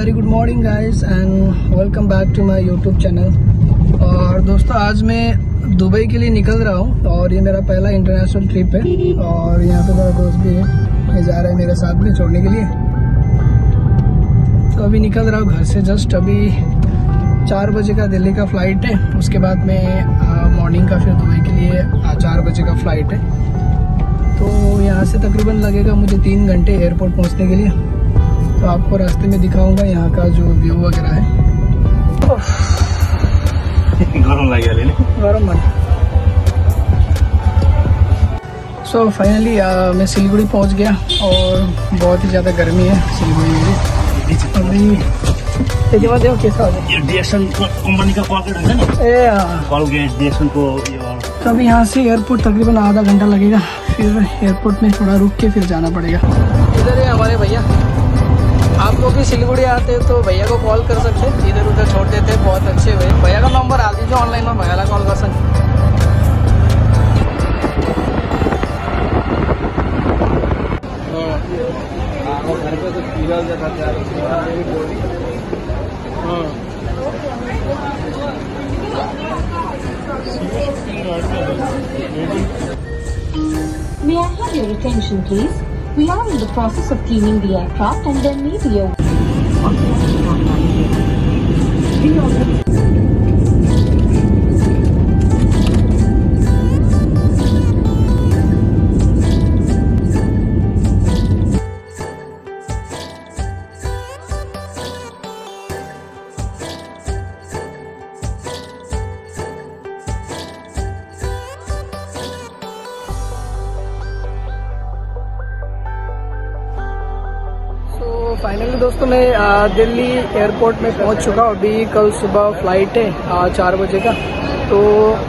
Very good morning guys and welcome back to my YouTube channel और दोस्तों, आज मैं दुबई के लिए निकल रहा हूँ, और ये मेरा पहला इंटरनेशनल ट्रिप है, और यहाँ पे मेरा दोस्त भी है जा रहा है मेरे साथ में छोड़ने के लिए। तो अभी निकल रहा हूँ घर से जस्ट अभी चार बजे का दिल्ली का फ़्लाइट है, उसके बाद में मॉर्निंग का फिर दुबई के लिए चार बजे का फ़्लाइट है। तो यहाँ से तकरीबन लगेगा मुझे तीन घंटे एयरपोर्ट पहुँचने के लिए। तो आपको रास्ते में दिखाऊँगा यहाँ का जो व्यू वगैरह है। गरम लाग्यो गरम मन सो फाइनली मैं सिलीगुड़ी पहुँच गया और बहुत ही ज़्यादा गर्मी है सिलीगुड़ी में अभी त्यसले हो के पकेट नि? तो अभी यहाँ से एयरपोर्ट तकरीबन आधा घंटा लगेगा फिर एयरपोर्ट में थोड़ा रुक के फिर जाना पड़ेगा। इधर है हमारे भैया। आप लोग भी सिलीगुड़ी आते हैं तो भैया को कॉल कर सकते हैं। इधर उधर छोड़ देते हैं बहुत अच्छे हुए। भैया का नंबर डाल दीजिए ऑनलाइन में भैया कॉल कर सकते May I have your attention, please? We are in the process of cleaning the aircraft and there may be a finally दोस्तों मैं दिल्ली एयरपोर्ट में पहुँच चुका हूँ। अभी कल सुबह फ़्लाइट है आ, चार बजे का। तो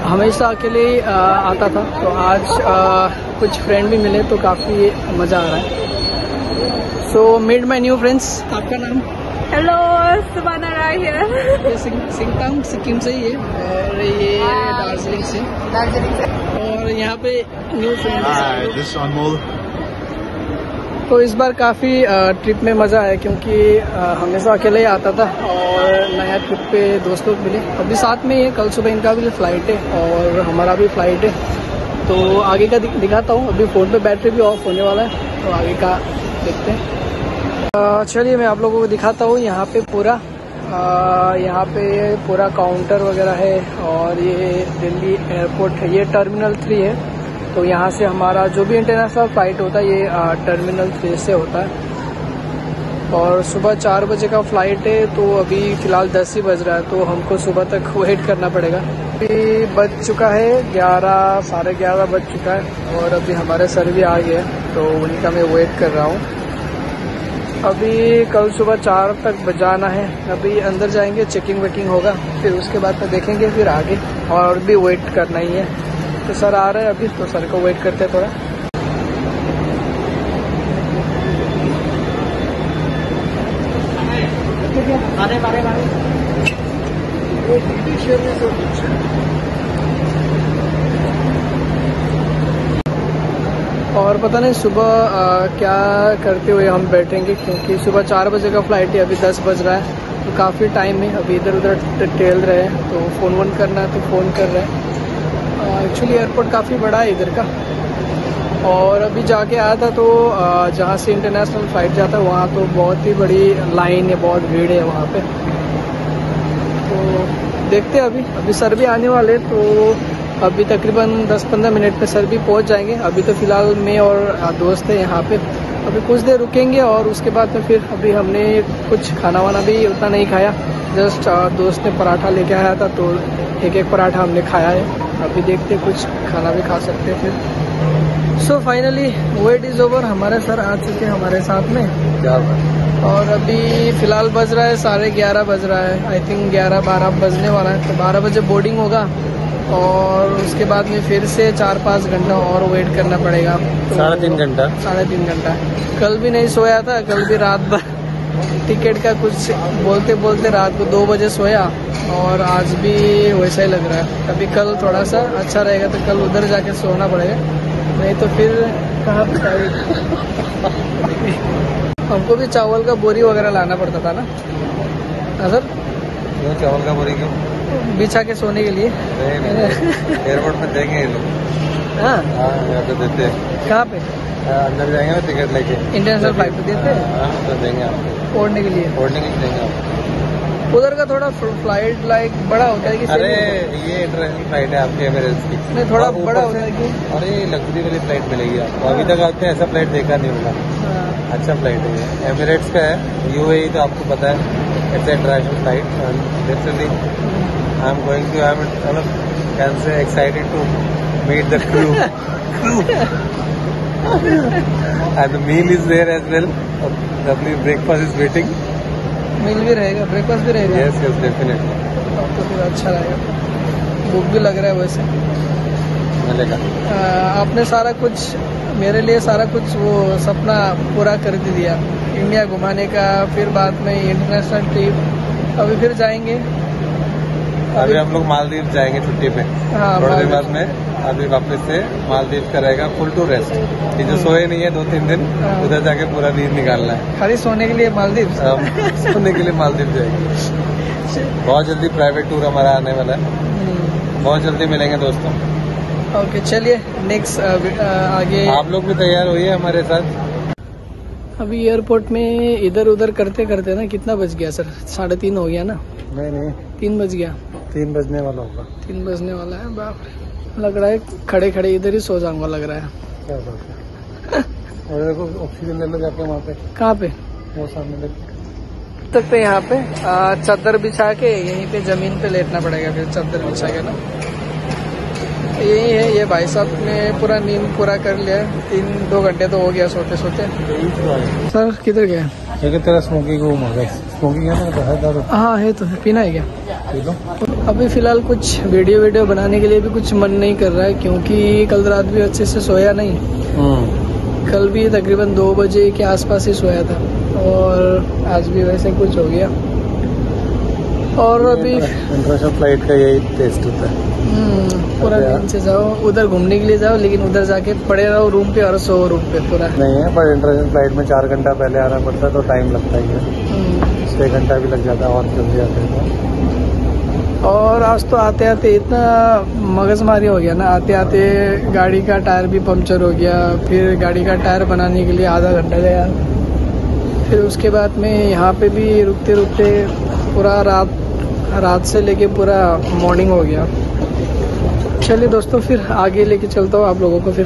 हमेशा अकेले ही, आता था। तो आज आ, कुछ फ्रेंड भी मिले तो काफ़ी मज़ा आ रहा है। So meet my new friends आपका नाम? हेलो. ये सिक्किम से ही है। और ये दार्जिलिंग से। दार्जिलिंग से. और यहाँ पे न्यू फ्रेंड्स. तो इस बार काफ़ी ट्रिप में मज़ा आया क्योंकि हमेशा अकेले ही आता था और नया ट्रिप पे दोस्त मिले। अभी साथ में ही है, कल सुबह इनका भी फ़्लाइट है और हमारा भी फ़्लाइट है। तो आगे का दिखाता हूँ। अभी फ़ोन पे बैटरी भी ऑफ़ होने वाला है तो आगे का देखते हैं। चलिए मैं आप लोगों को दिखाता हूँ यहाँ पे पूरा। यहाँ पे पूरा काउंटर वगैरह है और ये दिल्ली एयरपोर्ट है। ये टर्मिनल थ्री है। तो यहाँ से हमारा जो भी इंटरनेशनल फ़्लाइट होता है, ये टर्मिनल थ्री से होता है। और सुबह चार बजे का फ़्लाइट है तो अभी फ़िलहाल दस ही बज रहा है तो हमको सुबह तक वेट करना पड़ेगा। अभी बज चुका है, ग्यारह, साढ़े ग्यारह बज चुका है, और अभी हमारे सर भी आ गए तो उनका मैं वेट कर रहा हूँ। अभी कल सुबह चार तक बजाना है, अभी अंदर जाएँगे चेकिंग वेकिंग होगा, फिर उसके बाद में देखेंगे, फिर आगे, और भी वेट करना ही है। तो सर आ रहे हैं अभी तो सर को वेट करते हैं थोड़ा। और पता नहीं सुबह क्या करते हुए हम बैठेंगे, क्योंकि सुबह चार बजे का फ़्लाइट है, अभी दस बज रहा है। तो काफ़ी टाइम है, अभी इधर उधर टेल रहे हैं तो फ़ोन वोन करना है तो फ़ोन कर रहे हैं। एक्चुअली एयरपोर्ट काफ़ी बड़ा है इधर का। और अभी जाके आया था तो जहाँ से इंटरनेशनल फ़्लाइट जाता है, वहाँ तो बहुत ही बड़ी लाइन है, बहुत भीड़ है वहाँ पे। तो देखते हैं अभी। अभी सर भी आने वाले तो अभी तकरीबन 10-15 मिनट में सर भी पहुँच जाएँगे। अभी तो फ़िलहाल मैं और दोस्त है यहाँ पे। अभी कुछ देर रुकेंगे और उसके बाद में फिर अभी हमने कुछ खाना वाना भी उतना नहीं खाया। जस्ट दोस्त ने पराठा लेके आया था तो एक एक पराठा हमने खाया है। अभी देखते कुछ खाना भी खा सकते फिर so finally wait is over हमारे सर आ चुके हैं हमारे साथ में। और अभी फ़िलहाल बज रहा है साढ़े ग्यारह बज रहा है। आई थिंक ग्यारह बारह बजने वाला है। तो बारह बजे बोर्डिंग होगा। और उसके बाद में फिर से चार पाँच घंटा और वेट करना पड़ेगा। तो साढ़े तीन घंटा? साढ़े तीन घंटा। कल भी नहीं सोया था कल भी रात भर टिकट का कुछ बोलते बोलते रात को दो बजे सोया और आज भी वैसा ही लग रहा है। अभी कल थोड़ा सा अच्छा रहेगा तो कल उधर जाके सोना पड़ेगा। नहीं तो फिर कहाँ हमको भी चावल का बोरी वगैरह लाना पड़ता था ना? हाँ सर? क्यों चावल का बोरी क्यों बिछा के सोने के लिए। एयरपोर्ट में देंगे ये लोग। हाँ। हाँ यहाँ पे देते हैं। कहाँ पे? हाँ, अंदर जाएँगे ना टिकट लेके। इंटरनेशनल फ़्लाइट पे देते हैं? हाँ तो देंगे आपको ओढ़ने के लिए। बोर्डिंग ही देंगे आपको उधर का थोड़ा फ़्लाइट लाइक बड़ा होता है कि अरे ये इंटरनेशनल फ़्लाइट है आपकी एमरेट्स की। नहीं थोड़ा बड़ा होता है कि अरे लग्जरी वाली फ़्लाइट मिलेगी आपको। अभी तक आपने ऐसा फ़्लाइट देखा नहीं होगा। अच्छा फ़्लाइट है एमिरेट्स का है। यूएई तो आपको पता है। It's international flight literally I am going to I मतलब can say excited to meet the crew and the meal is there as well lovely breakfast is waiting meal भी रहेगा ब्रेकफास्ट भी रहेगा? यस यस डेफिनेटली तो फिर अच्छा रहेगा। भूख भी लग रहा है वैसे। मिलेगा। आपने सारा कुछ मेरे लिए सारा कुछ वो सपना पूरा कर दिया। इंडिया घुमाने का फिर बाद में इंटरनेशनल ट्रिप अभी फिर जाएँगे। अभी हम लोग मालदीव जाएँगे छुट्टी पे। हाँ थोड़े दिन बाद में अभी वापस से मालदीव का रहेगा फुल टू रेस्ट ये जो सोए नहीं है दो तीन दिन हाँ। उधर जाके पूरा नींद निकालना है। खाली सोने के लिए मालदीव? सोने के लिए मालदीव जाएँगे। बहुत जल्दी प्राइवेट टूर हमारा आने वाला है। बहुत जल्दी मिलेंगे दोस्तों। ओके चलिए नेक्स्ट आगे। आप लोग भी तैयार होइए हमारे साथ। अभी एयरपोर्ट में इधर उधर करते करते ना कितना बज गया सर? साढ़े तीन हो गया ना? नहीं नहीं। तीन बज गया। तीन बजने वाला होगा। तीन बजने वाला है बाप रे। लग रहा है खड़े खड़े इधर ही सो जाऊँगा लग रहा है। क्या बात है। और देखो ऑक्सीजन ले लो जाके वहाँ पे। कहाँ पे? वो सामने सकते यहाँ पे। आ, चादर बिछा के यहीं पे ज़मीन पे लेटना पड़ेगा फिर चादर बिछा के ना? यही है ये भाई साहब ने पूरा नींद पूरा कर लिया। तीन दो घंटे तो हो गया सोते सोते। सर किधर गया देखिए तेरा स्मोकिंग रूम हो गया। स्मोकिंग है ना तो है? दारू? हाँ है तो है। पीना है क्या? अभी फ़िलहाल कुछ वीडियो वीडियो बनाने के लिए भी कुछ मन नहीं कर रहा है क्योंकि कल रात भी अच्छे से सोया नहीं। हम्म। कल भी तकरीबन दो बजे के आसपास ही सोया था और आज भी वैसे कुछ हो गया। और अभी इंटरनेशनल फ़्लाइट का यही टेस्ट होता है। हम्म, पूरा दिन से जाओ उधर घूमने के लिए जाओ लेकिन उधर जाके पड़े रहो रूम पे और सो रूम पे पूरा। नहीं है पर इंटरनेशनल फ़्लाइट में चार घंटा पहले आना पड़ता है तो टाइम लगता ही है। हम्म, छः घंटा भी लग जाता है और जल्दी आते हैं और आज तो आते आते इतना मगजमारी हो गया ना आते आते गाड़ी का टायर भी पंक्चर हो गया फिर गाड़ी का टायर बनाने के लिए आधा घंटा गया। फिर उसके बाद में यहाँ पे भी रुकते रुकते पूरा रात रात से लेके पूरा मॉर्निंग हो गया। चलिए दोस्तों, फिर आगे लेके चलता हूँ आप लोगों को, फिर।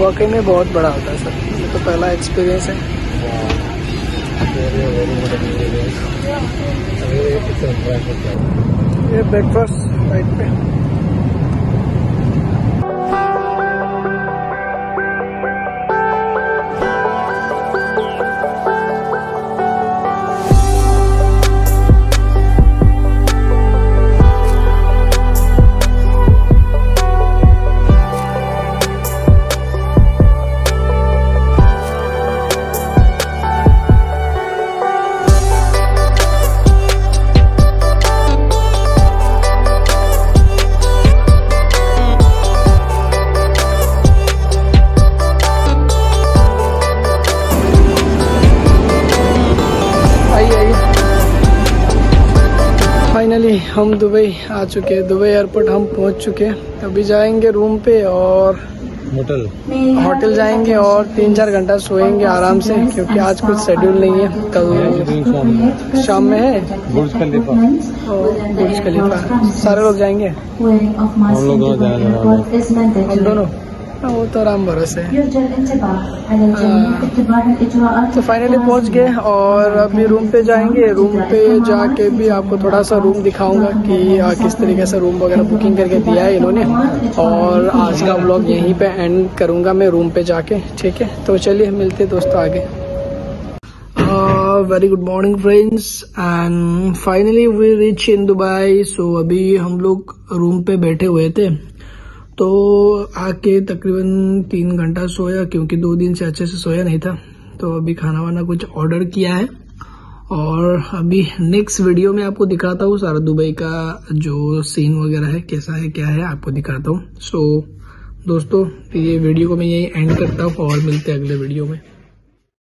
वाकई में बहुत बड़ा होता है सर। ये तो पहला एक्सपीरियंस है। ये ब्रेकफास्ट राइट पे। हम दुबई आ चुके हैं। दुबई एयरपोर्ट हम पहुँच चुके हैं। अभी जाएँगे रूम पे और होटल? होटल जाएँगे और तीन चार घंटा सोएँगे आराम से क्योंकि आज कुछ शेड्यूल नहीं है कल शाम में। है? बुर्ज खलीफा। बुर्ज खलीफा। सारे लोग जाएँगे? हम लोग दोनों हम दोनों? हाँ, वो तो आराम भरोसे तो फाइनली पहुँच गए और अभी रूम पे जाएँगे रूम पे जाके भी आपको थोड़ा सा रूम दिखाऊँगा कि आ, किस तरीके से रूम वगैरह बुकिंग करके दिया है इन्होंने। और आज का व्लॉग यहीं पे एंड करूँगा मैं रूम पे जाके ठीक है? तो चलिए मिलते हैं दोस्तों आगे। Very good morning friends and finally we reach in Dubai so अभी हम लोग रूम पे बैठे हुए थे। तो आके तकरीबन तीन घंटा सोया क्योंकि दो दिन से अच्छे से सोया नहीं था। तो अभी खाना वाना कुछ ऑर्डर किया है। और अभी नेक्स्ट वीडियो में आपको दिखाता हूँ सारा दुबई का जो सीन वगैरह है कैसा है क्या है आपको दिखाता हूँ। सो so, दोस्तों ये वीडियो को मैं यही एंड करता हूँ और मिलते हैं अगले वीडियो में।